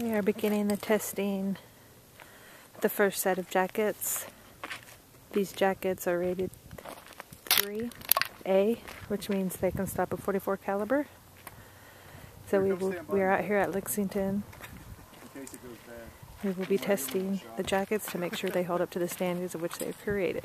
We are beginning the testing the first set of jackets. These jackets are rated 3A, which means they can stop a 44 caliber. So we will, we are out here at Lexington. We will be testing the jackets to make sure they hold up to the standards of which they are created.